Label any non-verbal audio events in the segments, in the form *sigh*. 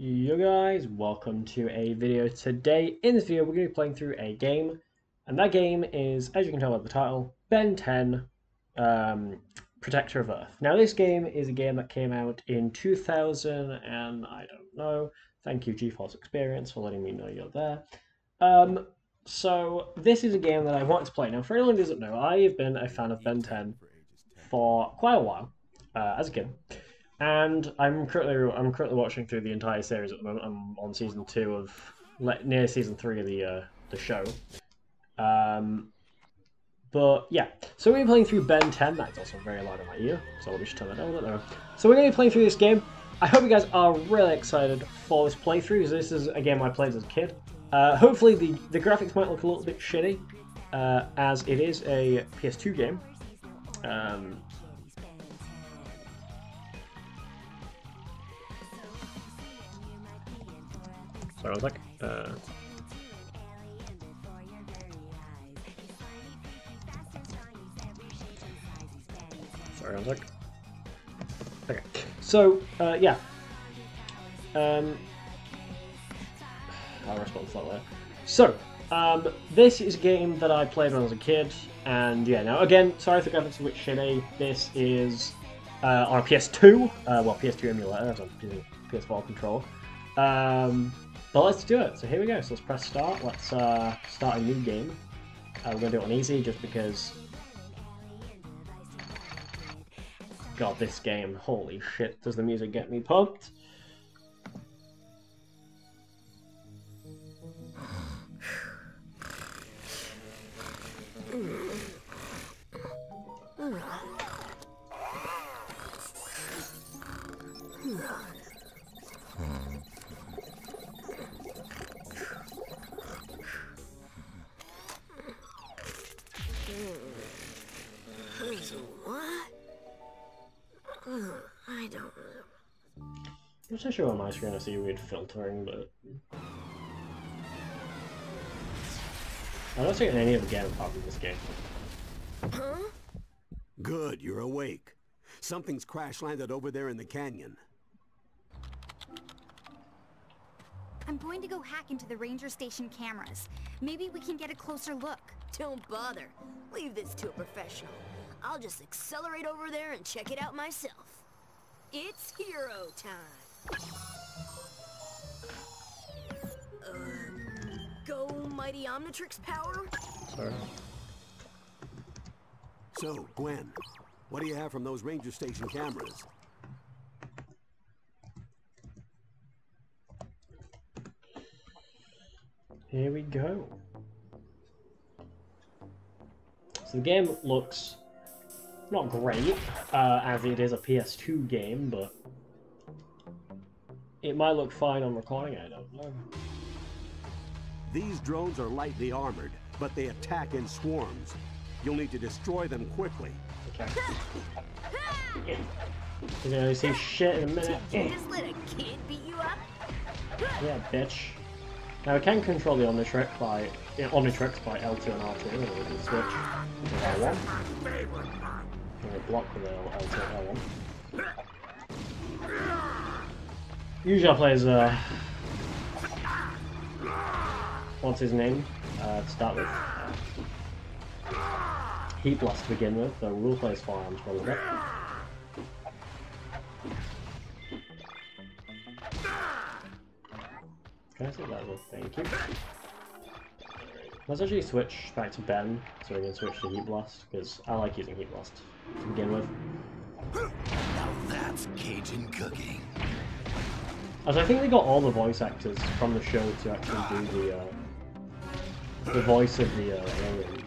Yo guys, welcome to a video today. In this video we're going to be playing through a game, and that game is, as you can tell by the title, Ben 10 um, Protector of Earth. Now this game is a game that came out in 2000 and I don't know, thank you GeForce Experience for letting me know you're there. Um, so this is a game that I wanted to play. Now for anyone who doesn't know, I have been a fan of Ben 10 for quite a while, uh, as a kid. And I'm currently I'm currently watching through the entire series at the moment. I'm on season two of near season three of the uh, the show. Um, but yeah, so we're playing through Ben 10. That's also very loud in my ear, so let me just turn that down a little bit. So we're going to be playing through this game. I hope you guys are really excited for this playthrough because this is a game I played as a kid. Uh, hopefully the the graphics might look a little bit shitty, uh, as it is a PS2 game. Um, Sorry, one sec. Uh... Sorry, one like... Okay, so, uh, yeah. Um, I'll respond to that later. So, um, this is a game that I played when I was a kid, and yeah, now again, sorry if the graphics are a bit shitty. This is uh, on a PS2, uh, well, PS2 emulator, as I'm PS4 control. Um, but let's do it. So here we go. So let's press start. Let's uh, start a new game. Uh, we're going to do it on easy just because... God, this game. Holy shit, does the music get me pumped? I'm not sure on my screen I see weird filtering, but... I don't see any of the game apart from this game. Huh? Good, you're awake. Something's crash landed over there in the canyon. I'm going to go hack into the ranger station cameras. Maybe we can get a closer look. Don't bother. Leave this to a professional. I'll just accelerate over there and check it out myself. It's hero time. Uh, go, mighty Omnitrix power? Sorry. So, Gwen, what do you have from those ranger station cameras? Here we go. So the game looks not great, uh, as it is a PS2 game, but it might look fine on recording, I don't know. These drones are lightly armored, but they attack in swarms. You'll need to destroy them quickly. Okay. You're gonna see shit in a minute. Just let a kid beat you up? Yeah, bitch. Now I can control the Omnitrix by yeah, Omnitrix by L2 and R2 and we can switch with L1. And we block with L2 and L1. Usually I play as, uh... What's his name? Uh, to start with. Uh, Heat Blast to begin with, so we'll play Four Arms for a little bit. Can I say that well? Thank you. Let's actually switch back to Ben, so we can switch to Heat Blast, because I like using Heat Blast to begin with. Now that's Cajun cooking. As I think they got all the voice actors from the show to actually do the uh, the voice of the uh, alien.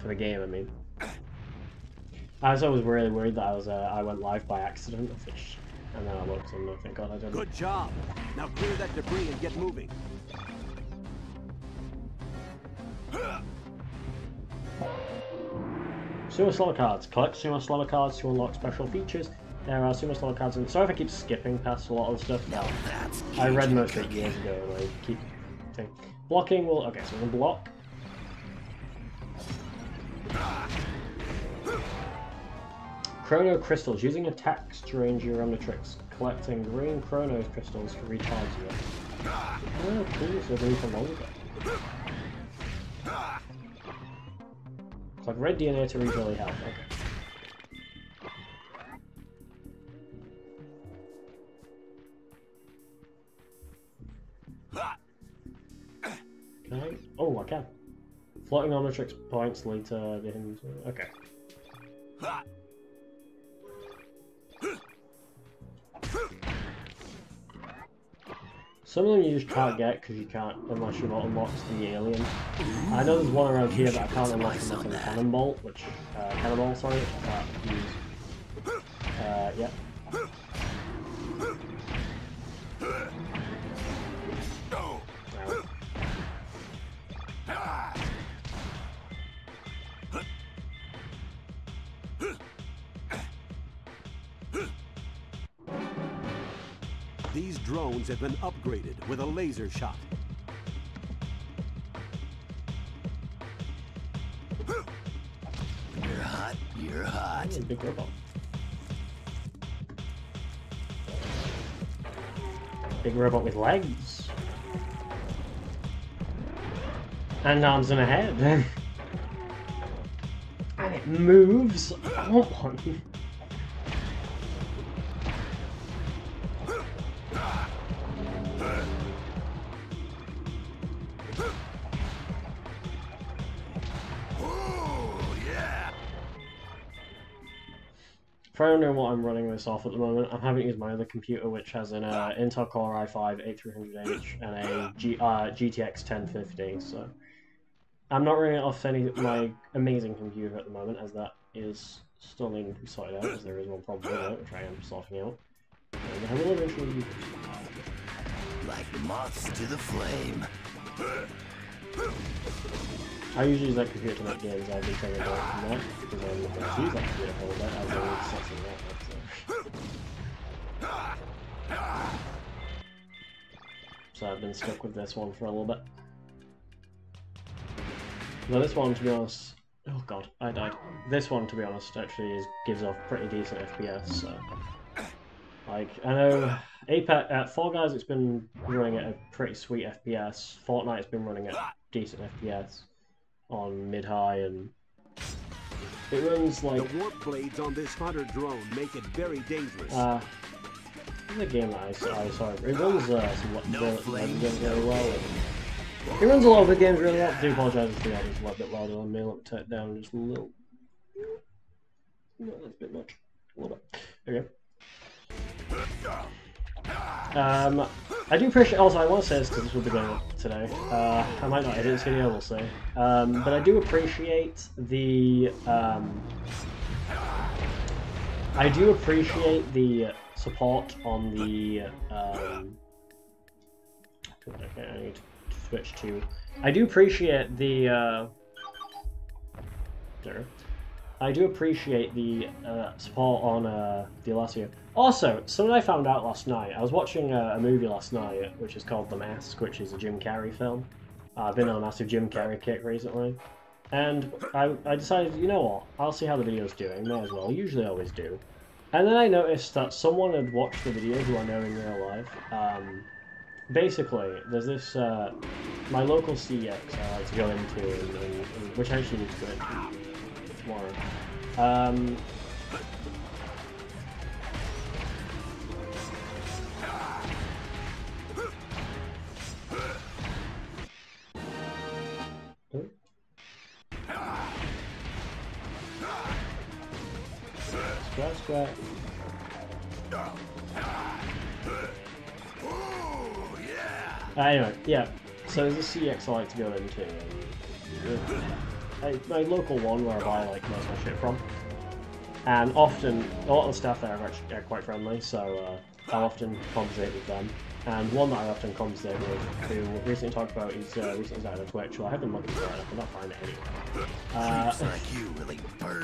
For the game, I mean. I was really worried that I was uh, I went live by accident, and then I looked and thank God I didn't. Good job. Now clear that debris and get moving. Sumo Slammer cards. Collect Sumo Slammer cards to unlock special features. There are Sumo Slammer cards, and sorry if I keep skipping past a lot of the stuff. Now, I read most of it years ago, I keep saying blocking will. Okay, so we can block. Chrono crystals. Using attacks to range your Omnitrix. Collecting green Chrono crystals to recharge you. Oh, cool. So they're for longer. Collect red DNA to refill health. Okay. Can I? Oh, I can. Floating Omnitrix points later. Okay. Some of them you just can't get because you can't unless you've unlocked the alien. I know there's one around here that I can't unlock unless I'm Cannonbolt, which uh, Cannonbolt, sorry, I can't use. Uh, yeah. Drones have been upgraded with a laser shot. You're hot, you're hot. Ooh, big robot. Big robot with legs. And arms and a head. *laughs* and it moves. I want one. For I don't know what I'm running this off at the moment, I'm having to use my other computer, which has an uh, Intel Core i5 8300H and a G, uh, GTX 1050. So I'm not running it off any my amazing computer at the moment, as that is still needing to be sorted out, as there is one problem with it, which I am sorting out. And I will eventually use. Like moths to the flame. I usually use that computer to make games. I've been trying to go from that because I'm looking to use that computer for a little bit as I setting that. So. so I've been stuck with this one for a little bit. Now this one, to be honest, oh god, I died. This one, to be honest, actually is, gives off pretty decent FPS. So, like, I know Apex at Fall Guys, it's been running at a pretty sweet FPS. Fortnite's been running at decent FPS on mid-high and it runs like The warp blades on this hunter drone make it very dangerous. uh this is a game that I saw, I saw it runs uh, some le- No really- flame, games no really well and it runs a lot of the games really well. I do apologise if the audio's a little bit louder than me. Let me turn it down just a little. No, that's a bit much. A little bit. Okay. Um, I do appreciate. Also, I want to say this because this will be going up today. Uh, I might not edit this video, we'll see. Um, but I do appreciate the. Um, I do appreciate the support on the. Um, okay, I need to switch to. I do appreciate the. Uh, there. I do appreciate the uh, support on uh, the Alassio. Also, something I found out last night. I was watching a, a movie last night, which is called The Mask, which is a Jim Carrey film. Uh, I've been on a massive Jim Carrey kick recently, and I, I decided, you know what? I'll see how the video's doing. As well. Usually, I always do. And then I noticed that someone had watched the video who I know in real life. Um, basically, there's this uh, my local CeX I like to go into, and, and, which I actually need to go into tomorrow. Um, oh. Scratch, anyway, yeah. So there's a CeX I like to go into. And, my local one where I buy like most of my shit from. And often, a lot of the staff there are actually are quite friendly, so uh, I often conversate with them. And one that I often conversate with, who recently talked about, he's uh, recently started a Twitch, so I have been looking for it, I cannot find it anywhere. Uh, like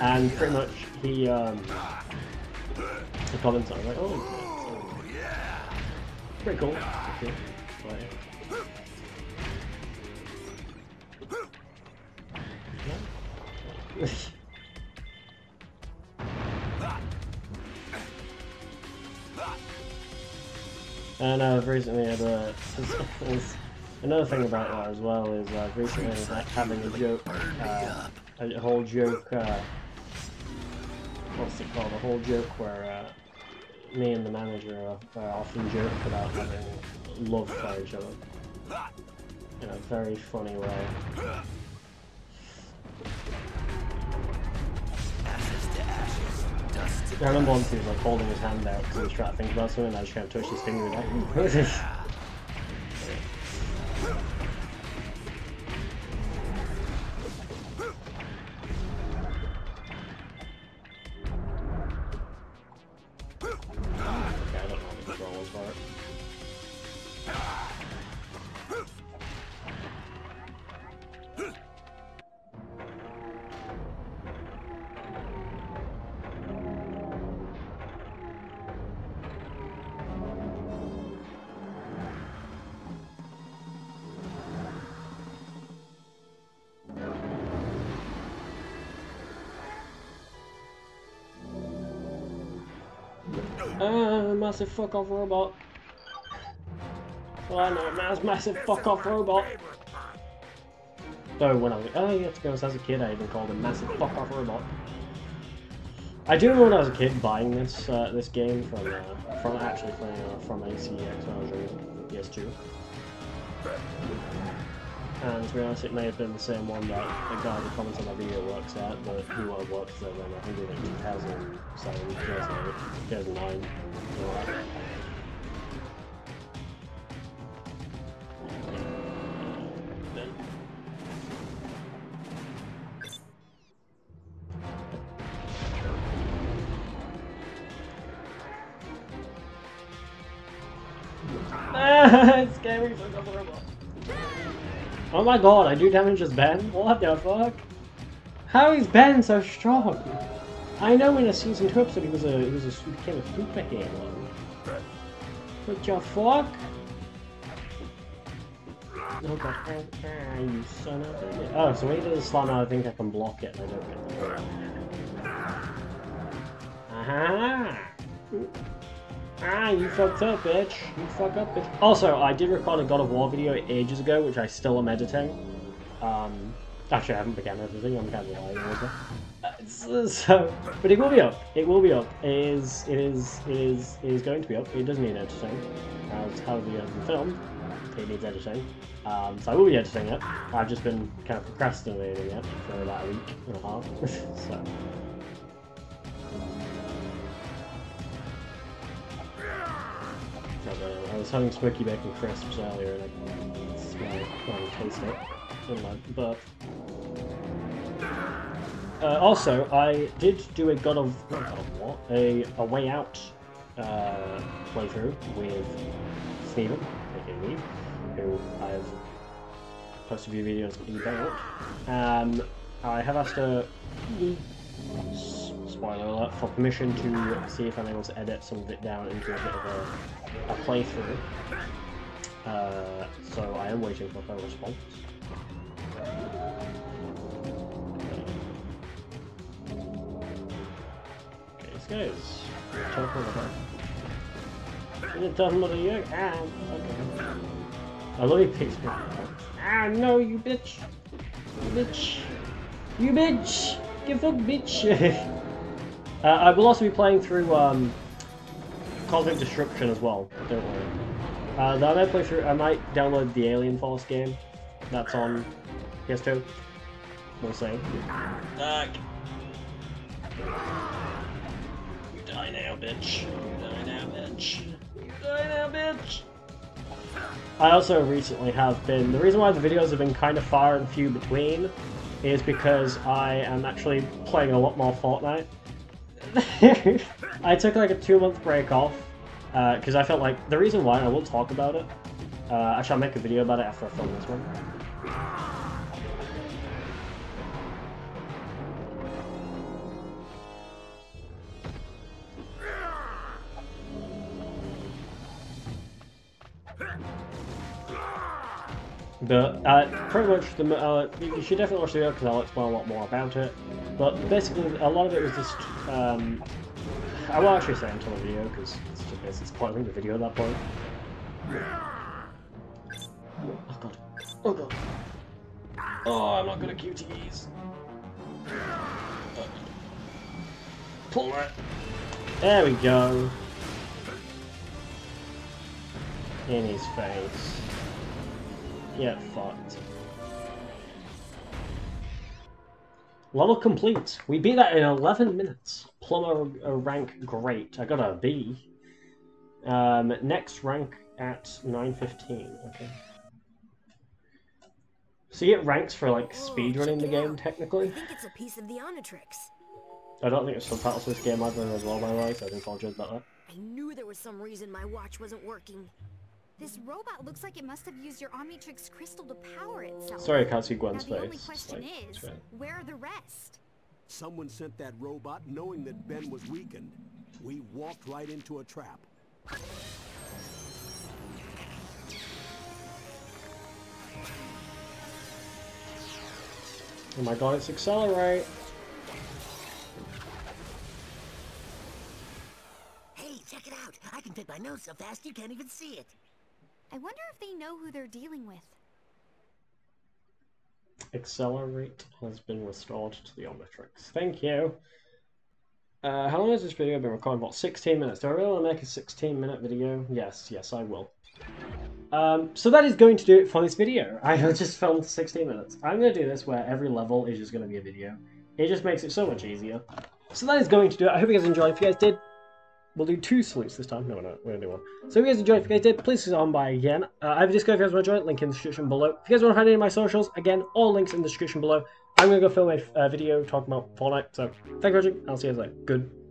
and pretty much he, um, the comments are like, oh, yeah. pretty cool. Cool. But, And I've recently had a. Another thing about that as well is I've recently had having a joke, uh, a whole joke, uh, what's it called, a whole joke where uh, me and the manager are often joke about having love for each other in a very funny way. I remember he was like holding his hand out because he was trying to think about something and I just kind of touched his finger and like, Ah, massive fuck off robot. Oh no, mass massive fuck off robot. Oh, when I was oh yeah, to be honest, as a kid, I even called him massive fuck off robot. I do remember when I was a kid buying this uh, this game from uh, from actually from uh, from ACX when I was on PS2. And to be honest, it may have been the same one that the guy who comments on my video works at, but who I worked there then, I think like 2007, uh, 2008, 2009, something like that. My god, I do damage as Ben? What the fuck? How is Ben so strong? I know in a season 2 episode he was a he was a he became a superhero. What the fuck? Oh god, ah, you son of a bitch. Oh, so when he does a slam out, I think I can block it I don't get it. Aha! Ah, you fucked up, bitch. You fuck up, bitch. Also, I did record a God of War video ages ago, which I still am editing. Um, actually, I haven't begun editing. I'm kind of lying. Uh, so, but it will be up. It will be up. It is. It is. It is. It is going to be up. It does need editing. As how the film, it needs editing. Um, so I will be editing it. I've just been kind of procrastinating it for about a week and a half. *laughs* so. Was having smoky bacon crisps earlier and I smell it, well, I taste it. Never mind. But uh, also, I did do a God of God of War, a a Way Out uh, playthrough with Steven, aka me, who I've posted a few videos about. Um, I have asked her, spoiler alert, for permission to see if I'm able to edit some of it down into a bit of a, a playthrough. Uh, so I am waiting for her response. Okay, this guy is teleport apart. It doesn't you. Ah, okay. I love you picks me. Ah, no, you bitch. You bitch. You bitch. Give fuck, bitch. *laughs* uh, I will also be playing through um, Cosmic Destruction as well. Don't worry. Uh, I might play through. I might download the Alien Force game. That's on PS2. We'll see. Fuck. You die now, bitch. You die now, bitch. You die now, bitch. I also recently have been. The reason why the videos have been kind of far and few between is because I am actually playing a lot more Fortnite. *laughs* I took like a two month break off because I felt like the reason why, I will talk about it. Uh, actually, I'll make a video about it after I film this one. But uh, pretty much, the, uh, you should definitely watch the video because I'll explain a lot more about it. But basically, a lot of it was just. Um, I won't actually say until the video because it's just basically spoiling the video at that point. Oh god. Oh god. Oh, I'm not good at QTEs. Pull it. There we go. In his face. Get fucked. Level complete. We beat that in 11 minutes. Plumber rank great. I got a B. Um, next rank at 9.15. Okay. So it ranks for like Whoa, speedrunning the game technically. I think it's a piece of the Omnitrix. I don't think it's subtitles for this game either as well by the way, so I do apologise about that. I knew there was some reason my watch wasn't working. This robot looks like it must have used your Omnitrix crystal to power itself. Sorry I can't see Now face. the only question Like, is, right. where are the rest? Someone sent that robot knowing that Ben was weakened. We walked right into a trap. Oh my god, it's XLR8! Hey, check it out. I can pick my nose so fast you can't even see it. I wonder if they know who they're dealing with. XLR8 has been restored to the Omnitrix. Thank you. Uh, how long has this video been recording? What, 16 minutes? Do I really want to make a 16 minute video? Yes, yes, I will. Um, so that is going to do it for this video. I just filmed 16 minutes. I'm going to do this where every level is just going to be a video. It just makes it so much easier. So that is going to do it. I hope you guys enjoyed. If you guys did, we'll do two salutes this time. No, we're not. We're going to do one. So if you guys enjoyed, if you guys did, please sit on by again. Uh, I have a Discord if you guys want to join. Link in the description below. If you guys want to find any of my socials, again, all links in the description below. I'm going to go film a uh, video talking about Fortnite. So thank you for watching. I'll see you guys later. Good.